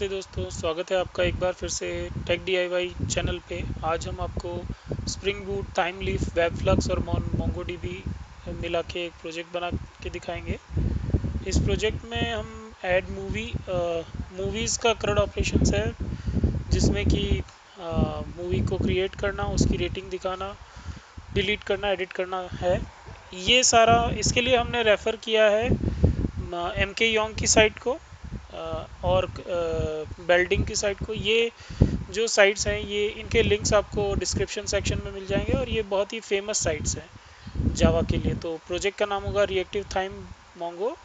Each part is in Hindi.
नमस्ते दोस्तों, स्वागत है आपका एक बार फिर से टेक डी चैनल पे। आज हम आपको Spring Boot Thymeleaf web flux और मोंगो डी मिला के एक प्रोजेक्ट बना के दिखाएँगे। इस प्रोजेक्ट में हम ऐड मूवी मूवीज़ का क्रड ऑपरेशन है, जिसमें कि मूवी को क्रिएट करना, उसकी रेटिंग दिखाना डिलीट करना एडिट करना है। ये सारा इसके लिए हमने रेफ़र किया है एम के योंग की साइट को। और बेल्डिंग की साइट को ये जो साइट्स हैं ये इनके लिंक्स आपको डिस्क्रिप्शन सेक्शन में मिल जाएँगे और ये बहुत ही फ़ेमस साइट्स हैं जावा के लिए। तो प्रोजेक्ट का नाम होगा रिएक्टिव थाइम मोंगो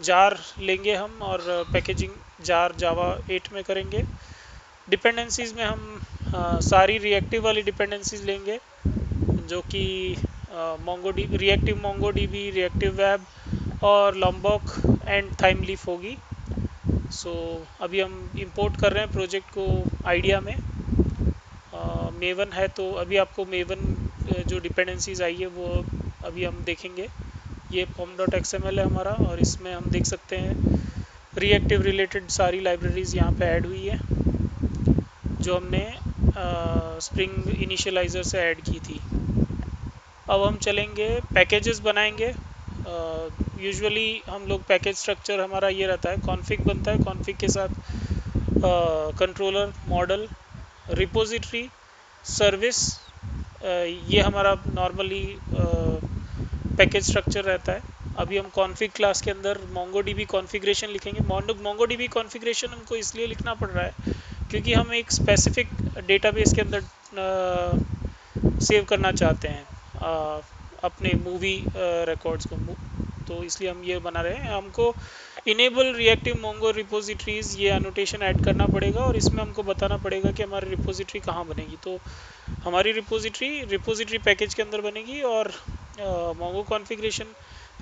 जार लेंगे हम और पैकेजिंग जार जावा एट में करेंगे। डिपेंडेंसीज में हम आ, सारी रिएक्टिव वाली डिपेंडेंसीज लेंगे जो कि Mongo D reactive Mongo D reactive web और लॉम्बॉक एंड थाइम लीफ होगी। सो so, अभी हम इंपोर्ट कर रहे हैं प्रोजेक्ट को आइडिया में। मेवन uh, है तो अभी आपको मेवन जो डिपेंडेंसीज आई है वो अभी हम देखेंगे। ये फॉर्म डॉट एक्स है हमारा और इसमें हम देख सकते हैं रिएक्टिव रिलेटेड सारी लाइब्रेरीज यहाँ पे ऐड हुई है जो हमने स्प्रिंग uh, इनिशियलाइज़र से ऐड की थी। अब हम चलेंगे पैकेजेस बनाएँगे। यूजुअली हम लोग पैकेज स्ट्रक्चर हमारा ये रहता है कॉन्फ़िग बनता है कॉन्फ़िग के साथ कंट्रोलर मॉडल रिपोजिटरी सर्विस ये हमारा नॉर्मली पैकेज स्ट्रक्चर रहता है। अभी हम कॉन्फ़िग क्लास के अंदर मोंगो डी कॉन्फ़िगरेशन लिखेंगे। मोंगो डी कॉन्फ़िगरेशन हमको इसलिए लिखना पड़ रहा है क्योंकि हम एक स्पेसिफिक डेटाबेस के अंदर सेव करना चाहते हैं आ, अपने मूवी रिकॉर्ड्स को। तो इसलिए हम ये बना रहे हैं। हमको इनेबल रिएक्टिव मोंगो रिपोजिटरीज ये अनोटेशन ऐड करना पड़ेगा और इसमें हमको बताना पड़ेगा कि हमारी रिपोजिटरी कहाँ बनेगी। तो हमारी रिपोजिटरी रिपोजिटरी पैकेज के अंदर बनेगी और Mongo configuration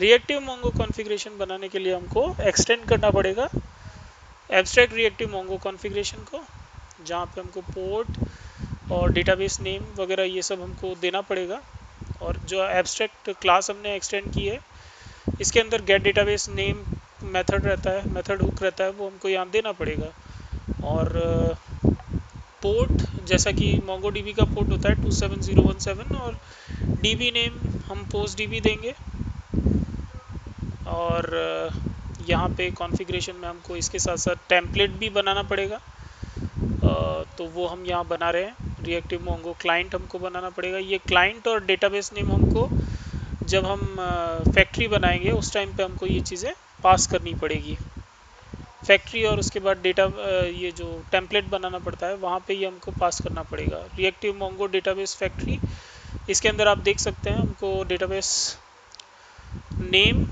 reactive Mongo configuration बनाने के लिए हमको एक्सटेंड करना पड़ेगा। एब्स्ट्रैक्ट रिएक्टिव मोंगो कॉन्फ़िगरेशन को, जहाँ पे हमको पोर्ट और डेटाबेस नेम वगैरह ये सब हमको देना पड़ेगा। और जो एब्स्ट्रैक्ट क्लास हमने एक्सटेंड की है इसके अंदर गेट डेटाबेस नेम मेथड रहता है मेथड हुक रहता है, वो हमको यहाँ देना पड़ेगा। और पोर्ट जैसा कि मोंगो डीबी का पोर्ट होता है 27017 और डीबी नेम हम पोस्ट डीबी देंगे। और यहाँ पे कॉन्फ़िगरेशन में हमको इसके साथ साथ टेम्पलेट भी बनाना पड़ेगा। तो वो हम यहाँ बना रहे हैं। रिएक्टिव मोंगो क्लाइंट हमको बनाना पड़ेगा। ये क्लाइंट और डेटाबेस नेम हमको जब हम फैक्ट्री बनाएँगे, उस टाइम पे हमको ये चीज़ें पास करनी पड़ेगी। फैक्ट्री और उसके बाद डेटा ये जो टेम्पलेट बनाना पड़ता है, वहाँ पे ये हमको पास करना पड़ेगा। रिएक्टिव मोंगो डेटाबेस फैक्ट्री इसके अंदर आप देख सकते हैं, हमको डेटाबेस नेम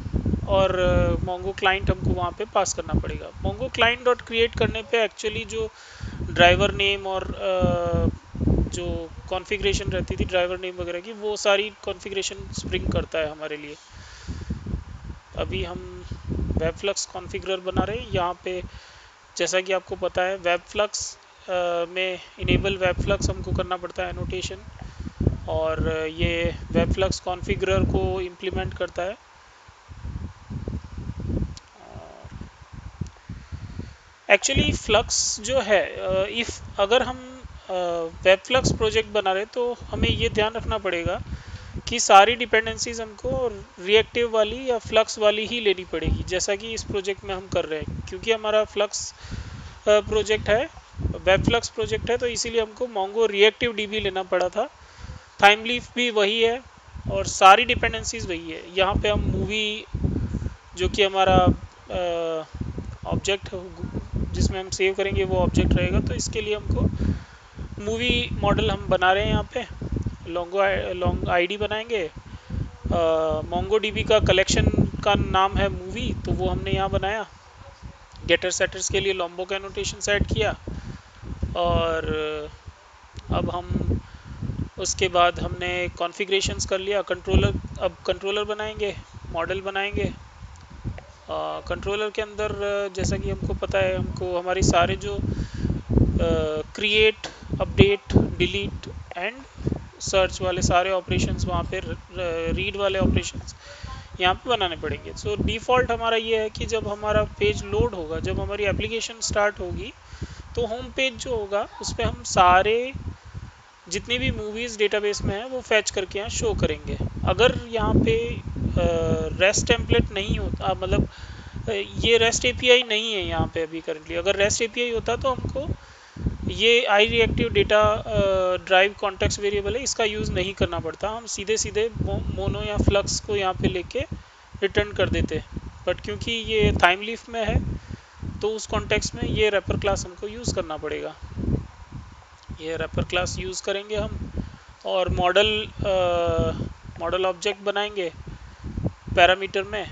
और मोंगो क्लाइंट हमको वहाँ पे पास करना पड़ेगा। मोंगो क्लाइंट डॉट क्रिएट करने पे एक्चुअली जो ड्राइवर नेम और जो कॉन्फ़िगरेशन रहती थी ड्राइवर नेम वगैरह की, वो सारी कॉन्फ़िगरेशन स्प्रिंग करता है हमारे लिए। अभी हम वेब फ्लक्स कॉन्फ़िगरर बना रहे हैं। यहाँ पे जैसा कि आपको पता है वेब फ्लक्स में इनेबल वेब फ्लक्स हमको करना पड़ता है एनोटेशन और ये वेब फ्लक्स कॉन्फ़िगरर को इम्प्लीमेंट करता है। एक्चुअली फ्लक्स जो है इफ़ अगर हम वेब फ्लक्स प्रोजेक्ट बना रहे तो हमें ये ध्यान रखना पड़ेगा कि सारी डिपेंडेंसीज हमको रिएक्टिव वाली या फ्लक्स वाली ही लेनी पड़ेगी, जैसा कि इस प्रोजेक्ट में हम कर रहे हैं। क्योंकि हमारा फ्लक्स प्रोजेक्ट है वेब फ्लक्स प्रोजेक्ट है तो इसीलिए हमको मोंगो रिएक्टिव डीबी लेना पड़ा था। टाइम लीफ भी वही है और सारी डिपेंडेंसीज वही है। यहाँ पे हम मूवी जो कि हमारा ऑब्जेक्ट जिसमें हम सेव करेंगे, वो ऑब्जेक्ट रहेगा तो इसके लिए हमको मूवी मॉडल हम बना रहे हैं यहाँ पे। लॉन्गो लॉन्ग आईडी बनाएँगे। मोंगो डीबी का कलेक्शन का नाम है मूवी तो वो हमने यहाँ बनाया। गेटर सेटर्स के लिए लॉम्बो का नोटेशन सेट किया। और, अब हम, उसके बाद हमने कॉन्फ़िगरेशंस कर लिया। कंट्रोलर अब कंट्रोलर बनाएँगे मॉडल बनाएँगे। कंट्रोलर के अंदर, जैसा कि हमको पता है, हमको हमारी सारे जो create update delete and search वाले सारे ऑपरेशंस वहाँ पे रीड वाले ऑपरेशंस यहाँ पे बनाने पड़ेंगे। सो so, डिफ़ॉल्ट हमारा ये है कि जब हमारा पेज लोड होगा जब हमारी एप्लीकेशन स्टार्ट होगी तो होम पेज जो होगा उस पर हम सारे जितनी भी मूवीज़ डेटाबेस में है वो फैच करके यहाँ शो करेंगे। अगर यहाँ पे रेस्ट टेम्पलेट नहीं होता मतलब ये रेस्ट एपीआई नहीं है यहाँ पे अभी करंटली अगर रेस्ट एपीआई होता तो हमको ये I reactive data drive context variable है, इसका यूज़ नहीं करना पड़ता। हम सीधे सीधे मोनो या फ्लक्स को यहाँ पे लेके रिटर्न कर देते बट क्योंकि ये टाइम लीफ में है तो उस कॉन्टेक्स्ट में ये रैपर क्लास हमको यूज़ करना पड़ेगा। ये रैपर क्लास यूज़ करेंगे हम और मॉडल मॉडल ऑब्जेक्ट बनाएँगे पैरामीटर में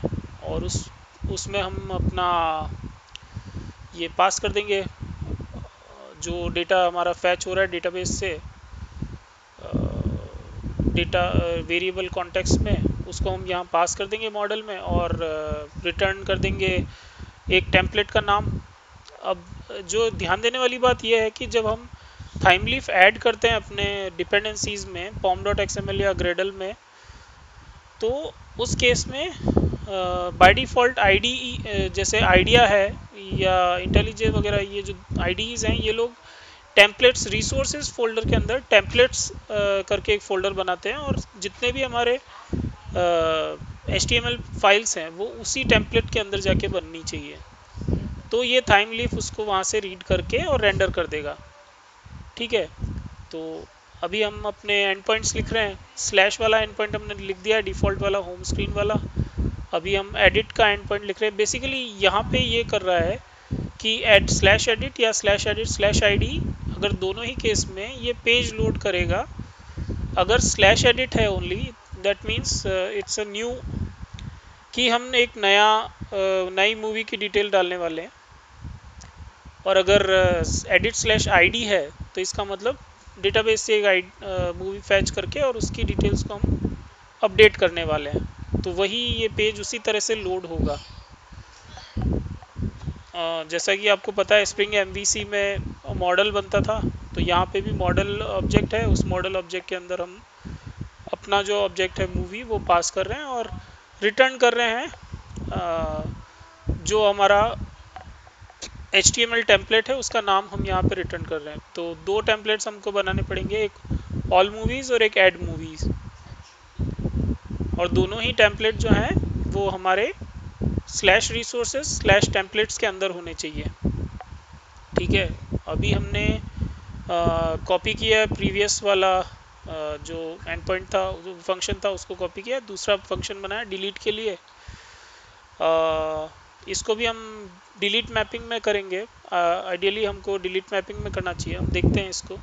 और उस, उसमें हम अपना ये पास कर देंगे। जो डेटा हमारा फैच हो रहा है डेटाबेस से डेटा वेरिएबल कॉन्टेक्स्ट में, उसको हम यहाँ पास कर देंगे मॉडल में और रिटर्न कर देंगे एक टेम्पलेट का नाम। अब जो ध्यान देने वाली बात यह है कि जब हम थाइमलीफ ऐड करते हैं अपने डिपेंडेंसीज में पॉम डॉट एक्स या ग्रेडल में तो उस केस में बाय डिफ़ॉल्ट आईडी जैसे आइडिया है या इंटेलिजे वगैरह, ये जो आईडीज हैं, ये लोग टेम्पलेट्स रिसोर्सेज फोल्डर के अंदर टेम्पलेट्स करके एक फोल्डर बनाते हैं और जितने भी हमारे एच फाइल्स हैं, वो उसी टेम्पलेट के अंदर जाके बननी चाहिए। तो ये टाइम लीफ उसको वहाँ से रीड करके और रेंडर कर देगा। ठीक है? तो अभी हम अपने एंड पॉइंट्स लिख रहे हैं। स्लैश वाला एंड पॉइंट हमने लिख दिया डिफ़ॉल्ट वाला होम स्क्रीन वाला। अभी हम एडिट का एंड पॉइंट लिख रहे हैं। बेसिकली यहाँ पे ये कर रहा है कि एड स्लैश एडिट या स्लैश एडिट स्लैश आईडी अगर दोनों ही केस में ये पेज लोड करेगा अगर स्लैश एडिट है only that means it's a new कि हम एक नया uh, नई मूवी की डिटेल डालने वाले हैं। और अगर एडिट स्लैश आईडी है तो इसका मतलब डेटाबेस से एक मूवी फैच करके और उसकी डिटेल्स को हम अपडेट करने वाले हैं। तो वही ये पेज उसी तरह से लोड होगा। जैसा कि आपको पता है स्प्रिंग एमवीसी में मॉडल बनता था तो यहाँ पे भी मॉडल ऑब्जेक्ट है। उस मॉडल ऑब्जेक्ट के अंदर हम अपना जो ऑब्जेक्ट है मूवी वो पास कर रहे हैं और रिटर्न कर रहे हैं। जो हमारा एच टी टेम्पलेट है, उसका नाम हम यहाँ पे रिटर्न कर रहे हैं। तो दो टेम्पलेट्स हमको बनाने पड़ेंगे, एक ऑल मूवीज़ और एक एड मूवीज़ और दोनों ही टेम्पलेट जो हैं वो हमारे स्लैश रिसोर्सेज स्लैश टेम्पलेट्स के अंदर होने चाहिए। ठीक है? अभी हमने कॉपी किया है प्रीवियस वाला आ, जो एंड पॉइंट था जो फ़ंक्शन था उसको कॉपी किया। दूसरा फ़ंक्शन बनाया डिलीट के लिए। आ, इसको भी हम डिलीट मैपिंग में करेंगे। आइडियली हमको डिलीट मैपिंग में करना चाहिए। हम देखते हैं इसको।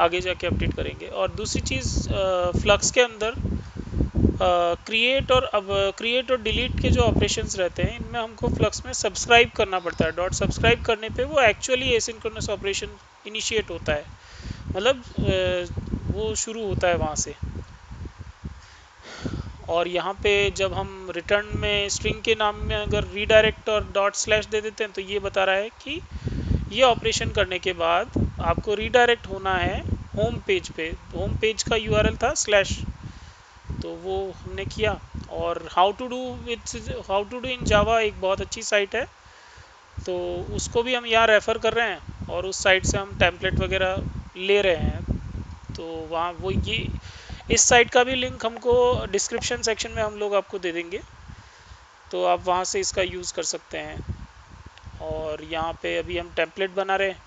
आगे जाके अपडेट करेंगे। और दूसरी चीज़ फ्लक्स के अंदर क्रिएट और अब क्रिएट और डिलीट के जो ऑपरेशंस रहते हैं, इनमें हमको फ्लक्स में सब्सक्राइब करना पड़ता है। डॉट सब्सक्राइब करने पे वो एक्चुअली एसिंक्रोनस ऑपरेशन इनिशिएट होता है। मतलब वो शुरू होता है वहाँ से। और यहाँ पे जब हम रिटर्न में स्ट्रिंग के नाम में अगर रीडायरेक्ट और डॉट स्लैश दे देते हैं तो ये बता रहा है कि ये ऑपरेशन करने के बाद आपको रीडायरेक्ट होना है होम पेज पे। होम पेज का यूआरएल था स्लैश तो वो हमने किया। और how to do with how to do in Java एक बहुत अच्छी साइट है। तो उसको भी हम यहाँ रेफ़र कर रहे हैं और उस साइट से हम टैंपलेट वगैरह ले रहे हैं। तो वहाँ वो ये, इस साइट का भी लिंक हमको डिस्क्रिप्शन सेक्शन में हम लोग आपको दे देंगे। तो आप वहाँ से इसका यूज़ कर सकते हैं। और यहाँ पे अभी हम टेम्पलेट बना रहे हैं।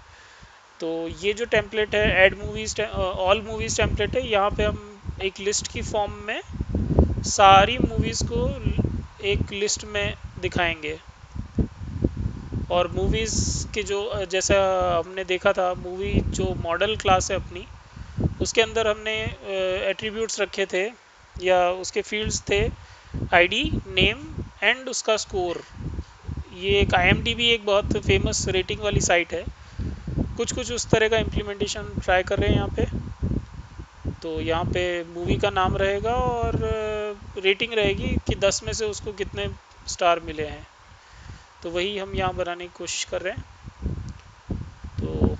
तो ये जो टेम्पलेट है add movies all movies template है, यहाँ पे हम एक लिस्ट की फॉर्म में सारी मूवीज़ को एक लिस्ट में दिखाएँगे। और मूवीज़ के जो, जैसा हमने देखा था मूवी जो मॉडल क्लास है अपनी, उसके अंदर हमने एट्रीब्यूट्स रखे थे, या उसके फील्ड्स थे आईडी नेम एंड उसका स्कोर ये एक आई एक बहुत फ़ेमस रेटिंग वाली साइट है। कुछ कुछ उस तरह का इम्प्लीमेंटेशन ट्राई कर रहे हैं यहाँ पे। तो यहाँ पे मूवी का नाम रहेगा और रेटिंग रहेगी कि 10 में से उसको कितने स्टार मिले हैं। तो वही हम यहाँ बनाने की कोशिश कर रहे हैं। तो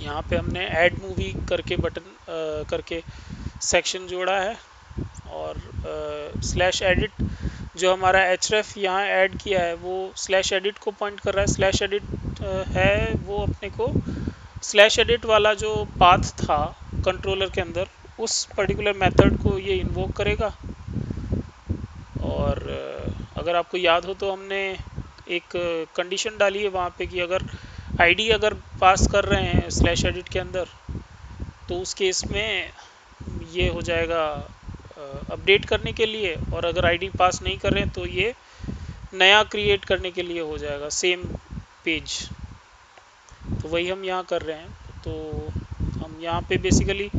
यहाँ पे हमने ऐड मूवी करके बटन आ, करके सेक्शन जोड़ा है और स्लैश एडिट जो हमारा एच रेफ यहाँ ऐड किया है वो स्लैश एडिट को पॉइंट कर रहा है। स्लैश एडिट है वो अपने को स्लैश एडिट वाला जो पाथ था कंट्रोलर के अंदर, उस पर्टिकुलर मेथड को ये इन्वोक करेगा। और अगर आपको याद हो तो हमने एक कंडीशन डाली है वहाँ पे कि अगर आईडी अगर पास कर रहे हैं स्लैश एडिट के अंदर तो उस केस में ये हो जाएगा अपडेट करने के लिए। और अगर आईडी पास नहीं कर रहे हैं तो ये नया क्रिएट करने के लिए हो जाएगा सेम पेज तो वही हम यहाँ कर रहे हैं। तो यहाँ पे बेसिकली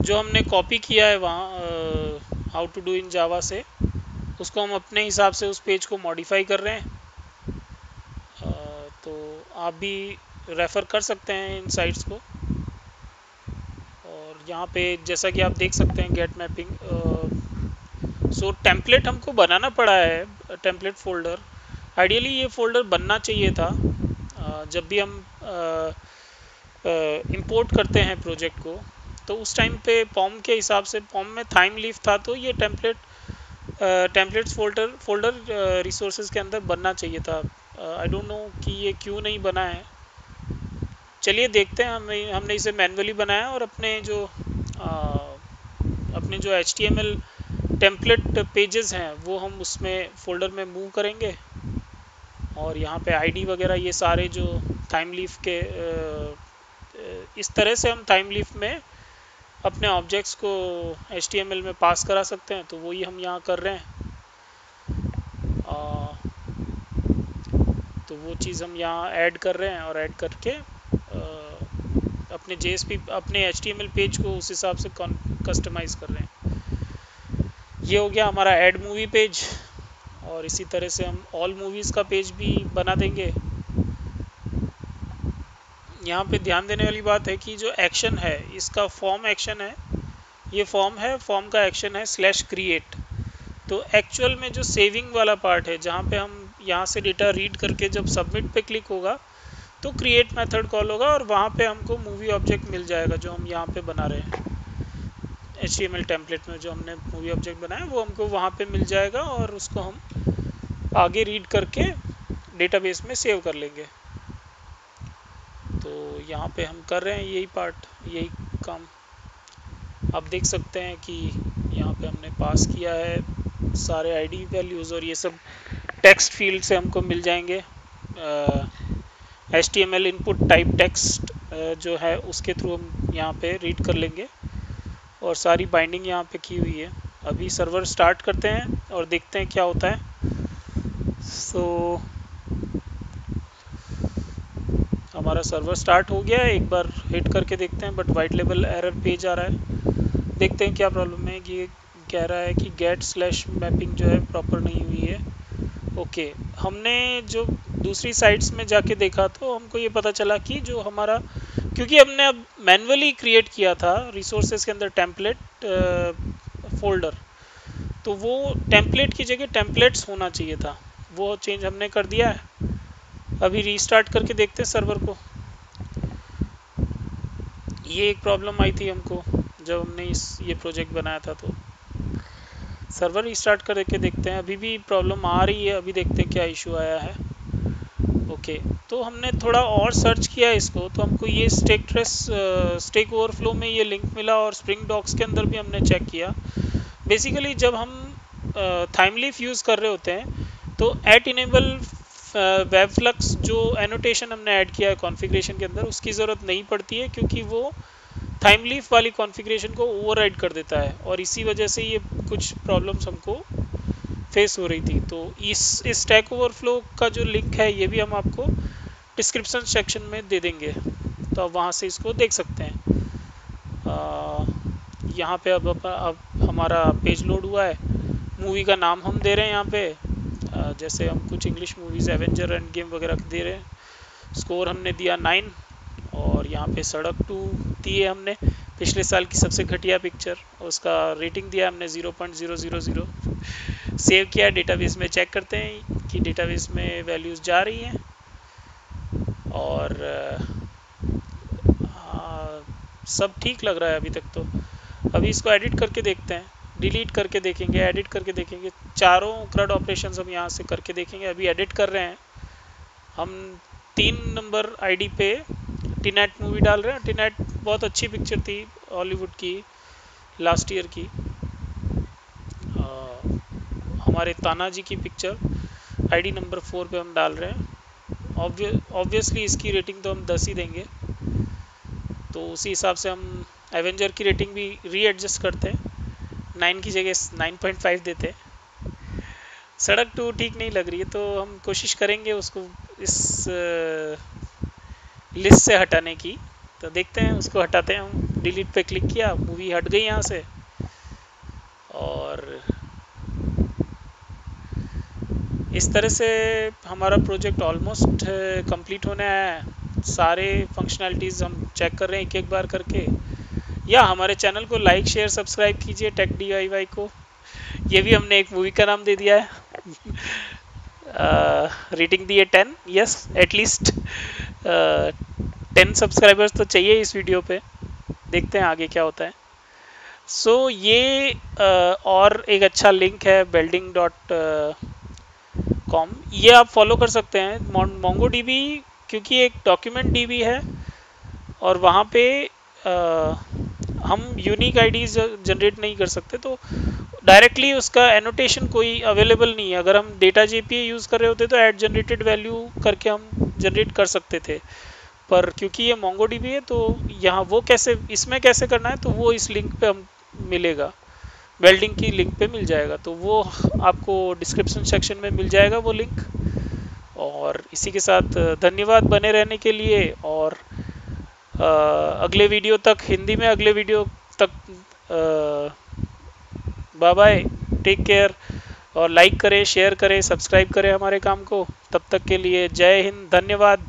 जो हमने कॉपी किया है वहाँ how to do in Java से, उसको हम अपने हिसाब से उस पेज को मॉडिफाई कर रहे हैं। तो आप भी रेफ़र कर सकते हैं इन साइट्स को। और यहाँ पे जैसा कि आप देख सकते हैं गेट मैपिंग सो टेम्पलेट हमको बनाना पड़ा है टेम्पलेट फोल्डर आइडियली ये फोल्डर बनना चाहिए था। जब भी हम इंपोर्ट करते हैं प्रोजेक्ट को तो उस टाइम पे पॉम के हिसाब से पॉम में थाइम लीफ था तो ये template templates folder folder resources के अंदर बनना चाहिए था। आई डोंट नो कि ये क्यों नहीं बना है। चलिए देखते हैं हमें हमने इसे मैनुअली बनाया और अपने जो आ, अपने जो H T M L template pages हैं वो हम उसमें फोल्डर में मूव करेंगे। और यहाँ पे आईडी वगैरह ये सारे जो टाइम लीफ के इस तरह से हम टाइम लीफ में अपने ऑब्जेक्ट्स को एच में पास करा सकते हैं तो वही हम यहाँ कर रहे हैं। तो वो चीज़ हम यहाँ ऐड कर रहे हैं और ऐड करके अपने जेएसपी अपने एच पेज को उस हिसाब से कस्टमाइज़ कर रहे हैं। ये हो गया हमारा ऐड मूवी पेज और इसी तरह से हम ऑल मूवीज़ का पेज भी बना देंगे। यहाँ पे ध्यान देने वाली बात है कि जो एक्शन है, इसका फॉर्म एक्शन है, ये फॉर्म है फॉर्म का एक्शन है स्लैश क्रिएट तो एक्चुअल में जो सेविंग वाला पार्ट है, जहाँ पे हम यहाँ से डेटा रीड करके जब सबमिट पे क्लिक होगा तो क्रिएट मेथड कॉल होगा और वहाँ पे हमको मूवी ऑब्जेक्ट मिल जाएगा जो हम यहाँ पे बना रहे हैं. एच टेम्पलेट में जो हमने मूवी ऑब्जेक्ट बनाया, वो हमको वहाँ पे मिल जाएगा और उसको हम आगे रीड करके डेटाबेस में सेव कर लेंगे. यहाँ पे हम कर रहे हैं यही पार्ट यही काम। आप देख सकते हैं कि यहाँ पे हमने पास किया है सारे आईडी वैल्यूज़ और ये सब टेक्स्ट फ़ील्ड से हमको मिल जाएँगे। H T M L input type text जो है उसके थ्रू हम यहाँ पे रीड कर लेंगे। और सारी बाइंडिंग यहाँ पे की हुई है। अभी सर्वर स्टार्ट करते हैं और देखते हैं क्या होता है। सो so, हमारा सर्वर स्टार्ट हो गया है, एक बार हिट करके देखते हैं but white level error page आ रहा है। देखते हैं क्या प्रॉब्लम है, ये कह रहा है कि गेट स्लैश मैपिंग जो है प्रॉपर नहीं हुई है। ओके हमने जो दूसरी साइट्स में जाके देखा तो हमको ये पता चला कि जो हमारा, क्योंकि हमने अब मैनुअली क्रिएट किया था रिसोर्सेज के अंदर टेम्पलेट फोल्डर तो वो टेम्पलेट की जगह टेम्पलेट्स होना चाहिए था। वो चेंज हमने कर दिया है। अभी रीस्टार्ट करके देखते हैं सर्वर को। ये एक प्रॉब्लम आई थी हमको, जब हमने इस, ये प्रोजेक्ट बनाया था तो। सर्वर रीस्टार्ट करके देखते हैं। अभी भी प्रॉब्लम आ रही है, अभी देखते हैं क्या इशू आया है। ओके तो हमने थोड़ा और सर्च किया इसको तो हमको ये स्टेक ट्रेस स्टेक ओवरफ्लो में ये लिंक मिला और स्प्रिंग डॉक्स के अंदर भी हमने चेक किया। बेसिकली जब हम थाइमलीफ यूज़ कर रहे होते हैं तो एट इनेबल वेब फ्लक्स जो एनोटेशन हमने ऐड किया है कॉन्फ़िगरेशन के अंदर उसकी ज़रूरत नहीं पड़ती है क्योंकि वो टाइम लीफ वाली कॉन्फ़िगरेशन को ओवर कर देता है और इसी वजह से ये कुछ प्रॉब्लम्स हमको फेस हो रही थी। तो इस स्टैक ओवरफ्लो का जो लिंक है ये भी हम आपको डिस्क्रिप्शन सेक्शन में दे देंगे। तो आप वहाँ से इसको देख सकते हैं। यहाँ पे अब, अब हमारा पेज लोड हुआ है। मूवी का नाम हम दे रहे हैं यहाँ पे। जैसे हम कुछ English movies Avenger end game वगैरह दे रहे हैं। स्कोर हमने दिया नाइन और यहाँ पे सड़क टू दी है हमने पिछले साल की सबसे घटिया पिक्चर उसका रेटिंग दिया हमने zero point zero zero zero save किया डेटाबेस में चेक करते हैं कि डेटाबेस में वैल्यूज़ जा रही हैं। और आ, सब ठीक लग रहा है अभी तक तो। अभी इसको एडिट करके देखते हैं। डिलीट करके देखेंगे एडिट करके देखेंगे। चारों क्रड ऑपरेशन हम यहाँ से करके देखेंगे। अभी एडिट कर रहे हैं। हम तीन नंबर आईडी पे टीनेट मूवी डाल रहे हैं। टीनेट बहुत अच्छी पिक्चर थी हॉलीवुड की लास्ट ईयर की। आ, हमारे ताना जी की पिक्चर आईडी नंबर फोर पे हम डाल रहे हैं। ऑब्वियसली इसकी रेटिंग तो हम दस ही देंगे। तो उसी हिसाब से हम एवेंजर की रेटिंग भी रीएडजस्ट करते हैं। नाइन की जगह नाइन पॉइंट फाइव देते सड़क टू ठीक नहीं लग रही है तो हम कोशिश करेंगे उसको इस लिस्ट से हटाने की। तो देखते हैं, उसको हटाते हैं। हम डिलीट पे क्लिक किया मूवी हट गई यहाँ से। और इस तरह से हमारा प्रोजेक्ट ऑलमोस्ट कंप्लीट होने आया है। सारे फंक्शनैलिटीज़ हम चेक कर रहे हैं एक एक बार करके। या हमारे चैनल को लाइक शेयर सब्सक्राइब कीजिए टेक डी को। ये भी हमने एक मूवी का नाम दे दिया है। रेटिंग दी है ten yes at least ten subscribers तो चाहिए इस वीडियो पे। देखते हैं आगे क्या होता है। सो so, ये uh, और एक अच्छा लिंक है बेल्डिंग डॉट कॉम ये आप फॉलो कर सकते हैं। मोंगो डी क्योंकि एक डॉक्यूमेंट डीबी है। और वहाँ पे uh, हम यूनिक आईडीज जनरेट नहीं कर सकते तो डायरेक्टली उसका एनोटेशन कोई अवेलेबल नहीं है। अगर हम डेटा जेपीए यूज़ कर रहे होते तो एड जनरेटेड वैल्यू करके हम जनरेट कर सकते थे। पर क्योंकि ये मोंगो है तो यहाँ वो कैसे, इसमें कैसे करना है तो वो इस लिंक पे हम मिलेगा। वेल्डिंग की लिंक पे मिल जाएगा तो वो आपको डिस्क्रिप्शन सेक्शन में मिल जाएगा वो लिंक और इसी के साथ धन्यवाद बने रहने के लिए, और अगले वीडियो तक, हिंदी में अगले वीडियो तक बाय बाय टेक केयर और लाइक करें शेयर करें सब्सक्राइब करें हमारे काम को। तब तक के लिए जय हिंद, धन्यवाद।